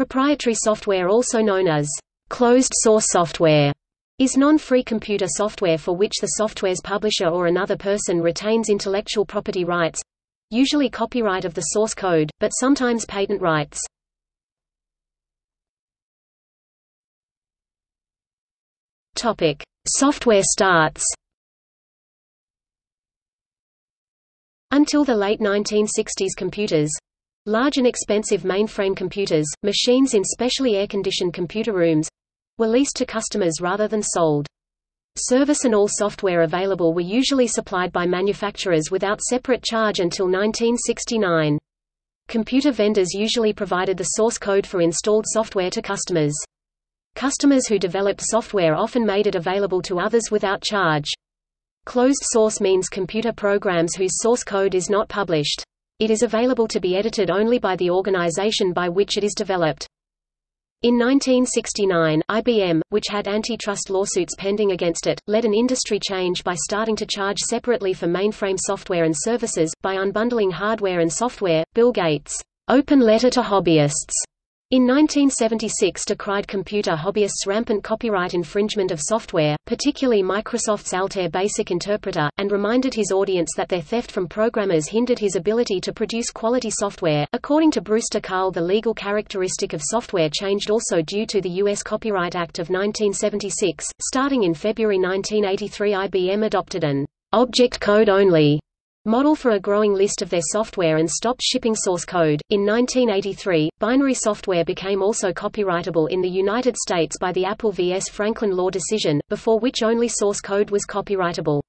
Proprietary software also known as closed-source software is non-free computer software for which the software's publisher or another person retains intellectual property rights usually copyright of the source code, but sometimes patent rights. Topic: Software starts. Until the late 1960s computers large and expensive mainframe computers, machines in specially air-conditioned computer rooms were leased to customers rather than sold. Service and all software available were usually supplied by manufacturers without separate charge until 1969. Computer vendors usually provided the source code for installed software to customers. Customers who developed software often made it available to others without charge. Closed source means computer programs whose source code is not published. It is available to be edited only by the organization by which it is developed. In 1969, IBM, which had antitrust lawsuits pending against it, led an industry change by starting to charge separately for mainframe software and services, by unbundling hardware and software. Bill Gates' open letter to hobbyists in 1976 decried computer hobbyists' rampant copyright infringement of software, particularly Microsoft's Altair Basic Interpreter, and reminded his audience that their theft from programmers hindered his ability to produce quality software. According to Brewster Kahle, the legal characteristic of software changed also due to the U.S. Copyright Act of 1976. Starting in February 1983, IBM adopted an object code only model for a growing list of their software and stopped shipping source code. In 1983, binary software became also copyrightable in the United States by the Apple vs. Franklin law decision, before which only source code was copyrightable.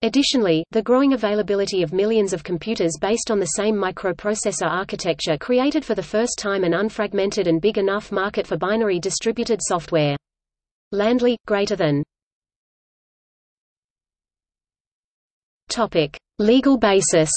Additionally, the growing availability of millions of computers based on the same microprocessor architecture created for the first time an unfragmented and big enough market for binary distributed software. Landley, greater than Topic: Legal basis.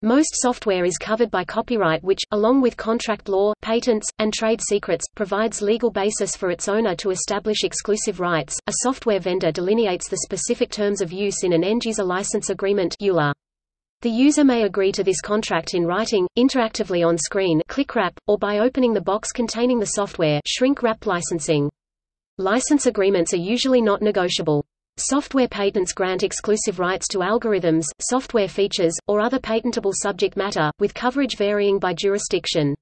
Most software is covered by copyright which, along with contract law, patents, and trade secrets, provides legal basis for its owner to establish exclusive rights. A software vendor delineates the specific terms of use in an end-user license agreement The user may agree to this contract in writing, interactively on screen or by opening the box containing the software shrink wrap licensing. License agreements are usually not negotiable. Software patents grant exclusive rights to algorithms, software features, or other patentable subject matter, with coverage varying by jurisdiction.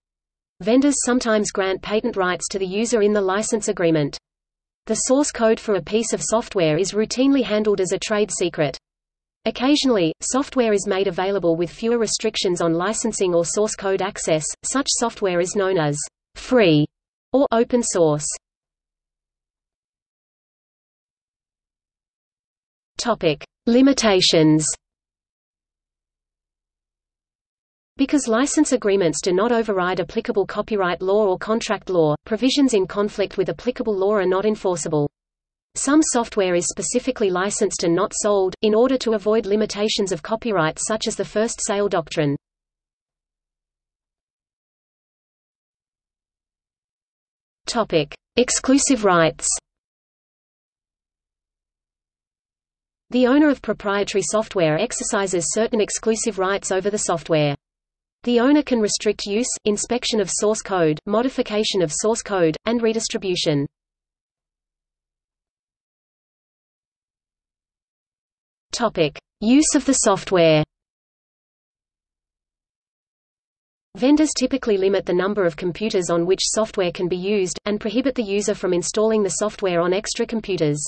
Vendors sometimes grant patent rights to the user in the license agreement. The source code for a piece of software is routinely handled as a trade secret. Occasionally, software is made available with fewer restrictions on licensing or source code access. Such software is known as free or open source. Topic: Limitations. Because license agreements do not override applicable copyright law or contract law, provisions in conflict with applicable law are not enforceable. Some software is specifically licensed and not sold, in order to avoid limitations of copyright such as the first sale doctrine. Exclusive rights The owner of proprietary software exercises certain exclusive rights over the software. The owner can restrict use, inspection of source code, modification of source code, and redistribution. Topic: Use of the software. Vendors typically limit the number of computers on which software can be used, and prohibit the user from installing the software on extra computers.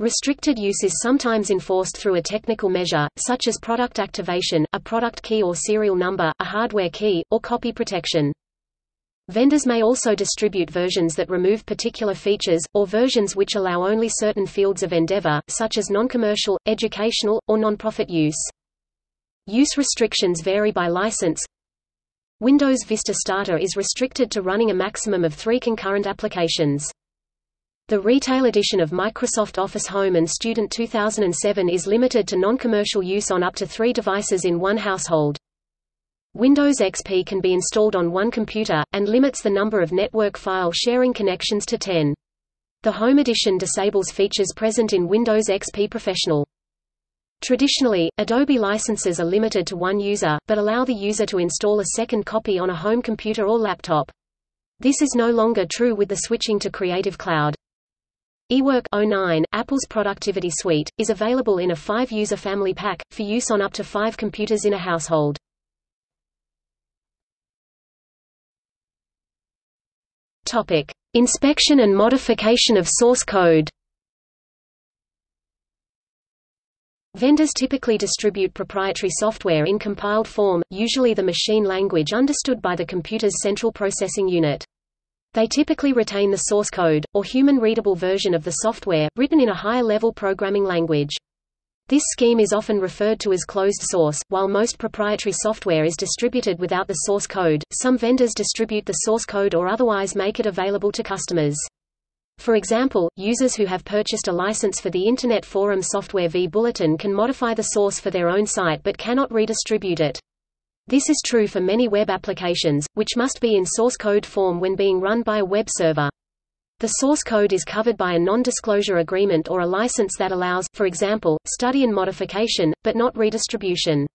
Restricted use is sometimes enforced through a technical measure, such as product activation, a product key or serial number, a hardware key, or copy protection. Vendors may also distribute versions that remove particular features, or versions which allow only certain fields of endeavor, such as non-commercial, educational, or non-profit use. Use restrictions vary by license. Windows Vista Starter is restricted to running a maximum of three concurrent applications. The retail edition of Microsoft Office Home and Student 2007 is limited to non-commercial use on up to three devices in one household. Windows XP can be installed on one computer, and limits the number of network file sharing connections to 10. The Home Edition disables features present in Windows XP Professional. Traditionally, Adobe licenses are limited to one user, but allow the user to install a second copy on a home computer or laptop. This is no longer true with the switching to Creative Cloud. iWork 09, Apple's productivity suite, is available in a five-user family pack, for use on up to five computers in a household. Topic. Inspection and modification of source code Vendors typically distribute proprietary software in compiled form, usually the machine language understood by the computer's central processing unit. They typically retain the source code, or human-readable version of the software, written in a higher-level programming language. This scheme is often referred to as closed source. While most proprietary software is distributed without the source code, some vendors distribute the source code or otherwise make it available to customers. For example, users who have purchased a license for the Internet Forum software vBulletin can modify the source for their own site but cannot redistribute it. This is true for many web applications, which must be in source code form when being run by a web server. The source code is covered by a non-disclosure agreement or a license that allows, for example, study and modification, but not redistribution.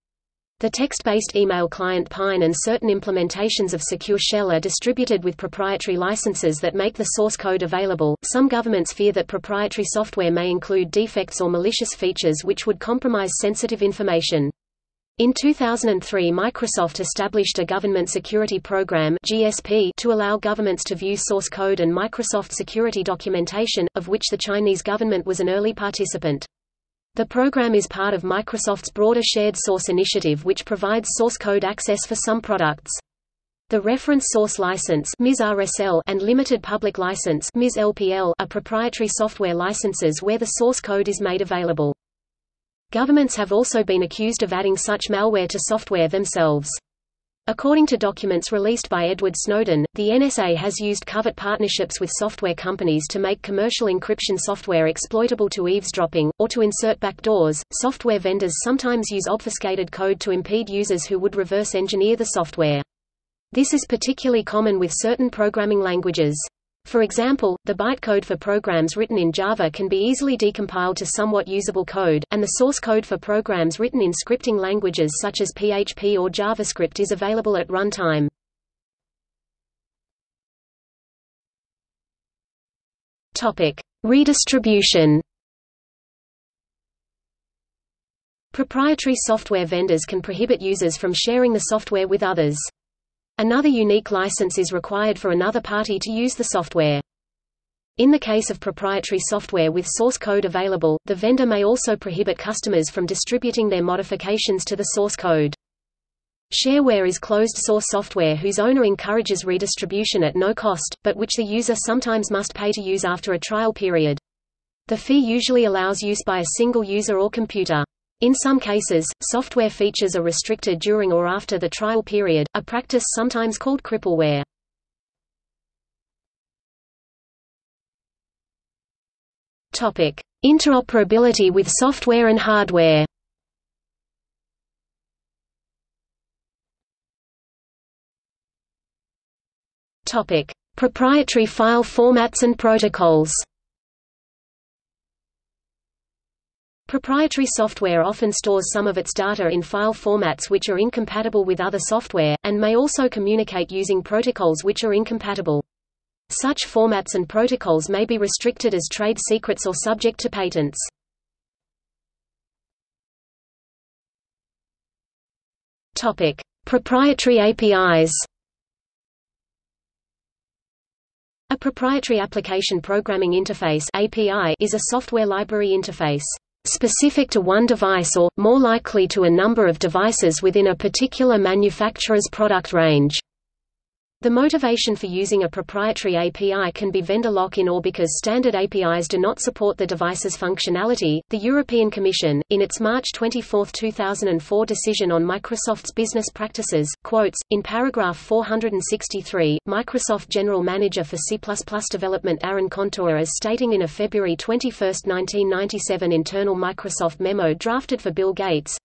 The text-based email client Pine and certain implementations of Secure Shell are distributed with proprietary licenses that make the source code available. Some governments fear that proprietary software may include defects or malicious features which would compromise sensitive information. In 2003 Microsoft established a Government Security Program GSP to allow governments to view source code and Microsoft security documentation, of which the Chinese government was an early participant. The program is part of Microsoft's broader shared source initiative which provides source code access for some products. The Reference Source License and Limited Public License are proprietary software licenses where the source code is made available. Governments have also been accused of adding such malware to software themselves. According to documents released by Edward Snowden, the NSA has used covert partnerships with software companies to make commercial encryption software exploitable to eavesdropping, or to insert backdoors. Software vendors sometimes use obfuscated code to impede users who would reverse engineer the software. This is particularly common with certain programming languages. For example, the bytecode for programs written in Java can be easily decompiled to somewhat usable code, and the source code for programs written in scripting languages such as PHP or JavaScript is available at runtime. Topic: Redistribution. Proprietary software vendors can prohibit users from sharing the software with others. Another unique license is required for another party to use the software. In the case of proprietary software with source code available, the vendor may also prohibit customers from distributing their modifications to the source code. Shareware is closed-source software whose owner encourages redistribution at no cost, but which the user sometimes must pay to use after a trial period. The fee usually allows use by a single user or computer. In some cases, software features are restricted during or after the trial period, a practice sometimes called crippleware. Topic: Interoperability with software and hardware. Topic: Proprietary file formats and protocols. Proprietary software often stores some of its data in file formats which are incompatible with other software, and may also communicate using protocols which are incompatible. Such formats and protocols may be restricted as trade secrets or subject to patents. Topic: Proprietary APIs. A proprietary application programming interface (API) is a software library interface specific to one device or, more likely to a number of devices within a particular manufacturer's product range. The motivation for using a proprietary API can be vendor lock-in or because standard APIs do not support the device's functionality. The European Commission, in its March 24, 2004 decision on Microsoft's business practices, quotes, in paragraph 463, Microsoft General Manager for C++ development Aaron Contorer as stating in a February 21, 1997 internal Microsoft memo drafted for Bill Gates,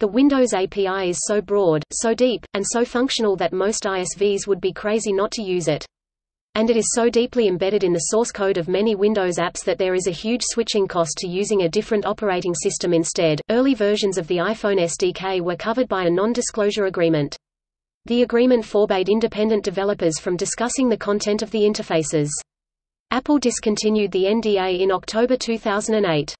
the Windows API is so broad, so deep, and so functional that most ISVs would be crazy not to use it. And it is so deeply embedded in the source code of many Windows apps that there is a huge switching cost to using a different operating system instead. Early versions of the iPhone SDK were covered by a non-disclosure agreement. The agreement forbade independent developers from discussing the content of the interfaces. Apple discontinued the NDA in October 2008.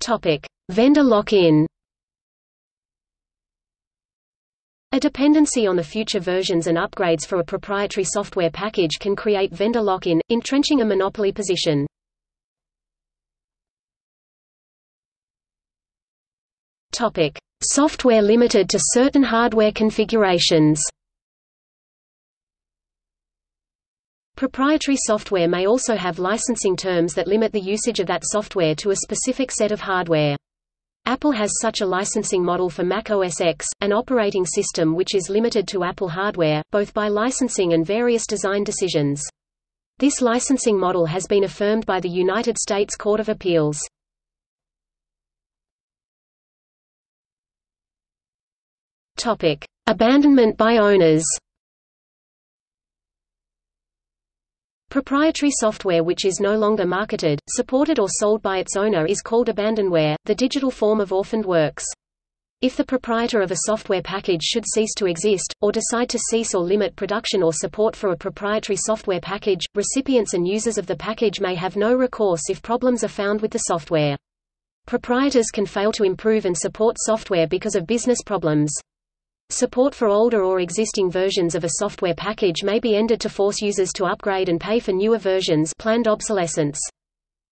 Topic: Vendor lock-in. A dependency on the future versions and upgrades for a proprietary software package can create vendor lock-in, entrenching a monopoly position. Topic: Software limited to certain hardware configurations. Proprietary software may also have licensing terms that limit the usage of that software to a specific set of hardware. Apple has such a licensing model for Mac OS X, an operating system which is limited to Apple hardware, both by licensing and various design decisions. This licensing model has been affirmed by the United States Court of Appeals. Abandonment by owners. Proprietary software which is no longer marketed, supported or sold by its owner is called abandonware, the digital form of orphaned works. If the proprietor of a software package should cease to exist, or decide to cease or limit production or support for a proprietary software package, recipients and users of the package may have no recourse if problems are found with the software. Proprietors can fail to improve and support software because of business problems. Support for older or existing versions of a software package may be ended to force users to upgrade and pay for newer versions planned obsolescence.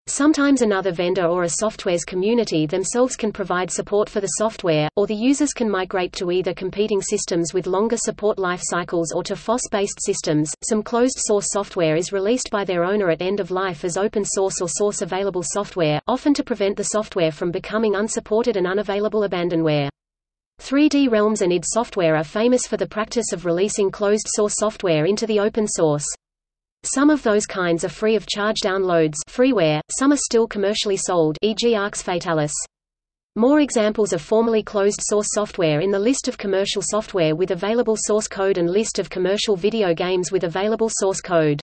Sometimes another vendor or a software's community themselves can provide support for the software, or the users can migrate to either competing systems with longer support life cycles or to FOSS-based systems. Some closed-source software is released by their owner at end of life as open source or source available software, often to prevent the software from becoming unsupported and unavailable abandonware. 3D Realms and id Software are famous for the practice of releasing closed-source software into the open source. Some of those kinds are free of charge downloads freeware, some are still commercially sold e.g. Arx Fatalis. More examples of formally closed-source software in the list of commercial software with available source code and list of commercial video games with available source code.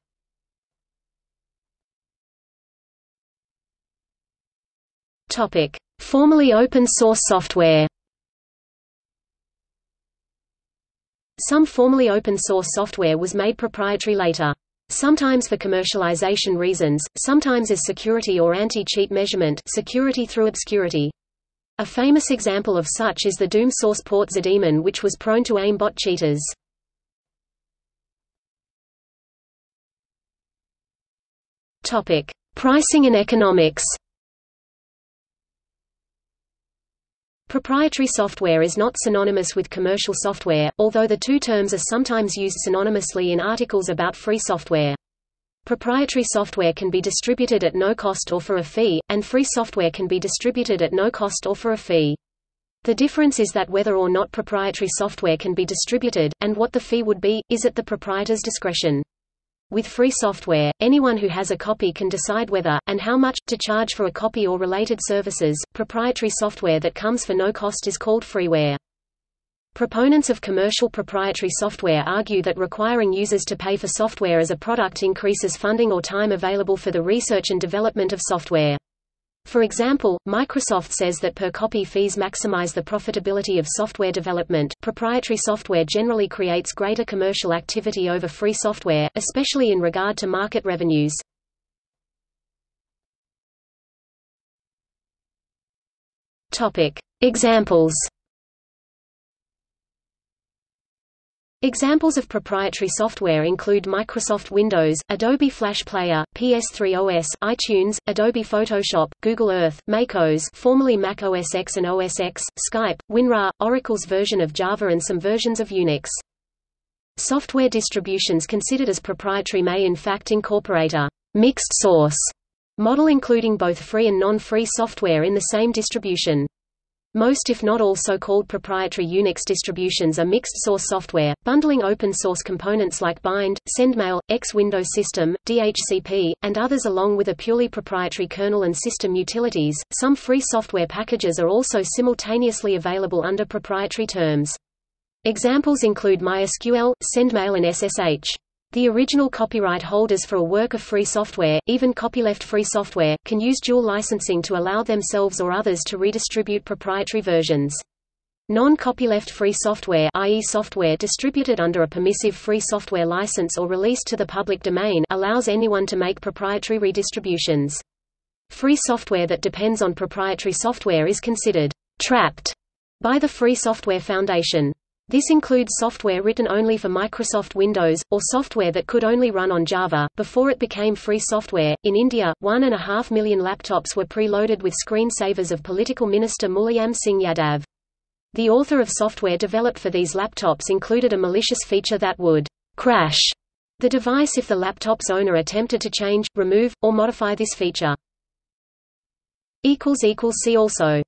Topic: Formally open source software. Some formerly open-source software was made proprietary later. Sometimes for commercialization reasons, sometimes as security or anti-cheat measurement security through obscurity. A famous example of such is the Doom source port ZDaemon which was prone to aimbot cheaters. Pricing and economics. Proprietary software is not synonymous with commercial software, although the two terms are sometimes used synonymously in articles about free software. Proprietary software can be distributed at no cost or for a fee, and free software can be distributed at no cost or for a fee. The difference is that whether or not proprietary software can be distributed, and what the fee would be, is at the proprietor's discretion. With free software, anyone who has a copy can decide whether, and how much, to charge for a copy or related services. Proprietary software that comes for no cost is called freeware. Proponents of commercial proprietary software argue that requiring users to pay for software as a product increases funding or time available for the research and development of software. For example, Microsoft says that per-copy fees maximize the profitability of software development. Proprietary software generally creates greater commercial activity over free software, especially in regard to market revenues. Topic: Examples Examples of proprietary software include Microsoft Windows, Adobe Flash Player, PS3 OS, iTunes, Adobe Photoshop, Google Earth, macOS formerly Mac OS X and OS X, Skype, WinRAR, Oracle's version of Java and some versions of Unix. Software distributions considered as proprietary may in fact incorporate a mixed source model including both free and non-free software in the same distribution. Most if not all so-called proprietary Unix distributions are mixed-source software, bundling open-source components like Bind, SendMail, X Windows System, DHCP, and others along with a purely proprietary kernel and system utilities. Some free software packages are also simultaneously available under proprietary terms. Examples include MySQL, SendMail and SSH. The original copyright holders for a work of free software, even copyleft-free software, can use dual licensing to allow themselves or others to redistribute proprietary versions. Non-copyleft-free software i.e. software distributed under a permissive free software license or released to the public domain allows anyone to make proprietary redistributions. Free software that depends on proprietary software is considered trapped by the Free Software Foundation. This includes software written only for Microsoft Windows, or software that could only run on Java. Before it became free software, in India, one and a half million laptops were pre-loaded with screensavers of political minister Mulayam Singh Yadav. The author of software developed for these laptops included a malicious feature that would crash the device if the laptop's owner attempted to change, remove, or modify this feature. See also